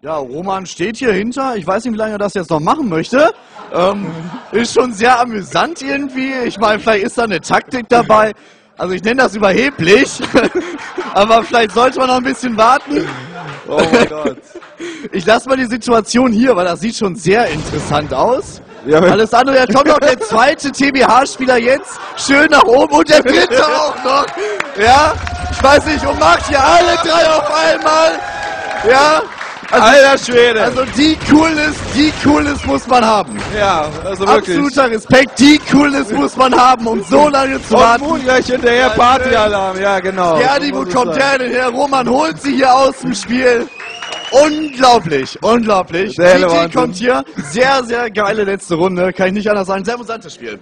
Ja, Roman steht hier hinter. Ich weiß nicht, wie lange er das jetzt noch machen möchte. Ähm, ist schon sehr amüsant irgendwie. Ich meine, vielleicht ist da eine Taktik dabei. Also ich nenne das überheblich. Aber vielleicht sollte man noch ein bisschen warten. Oh mein Gott. Ich lasse mal die Situation hier, weil das sieht schon sehr interessant aus. Ja, Alles andere, jetzt kommt noch der zweite TBH-Spieler jetzt. Schön nach oben und der dritte auch noch. Ja, ich weiß nicht, und macht hier alle drei auf einmal. Ja, also, Alter Schwede. also die Coolness, die Coolness muss man haben. ja, also wirklich. Absoluter Respekt, die Coolness muss man haben, um so lange zu Und warten. Moon gleich hinterher Partyalarm, ja genau. Gerdi, So wo muss es kommt denn her? Roman holt sie hier aus dem Spiel. Unglaublich, unglaublich. Wahnsinn. kommt hier. Sehr, sehr geile letzte Runde. Kann ich nicht anders sagen. Sehr amüsantes Spiel.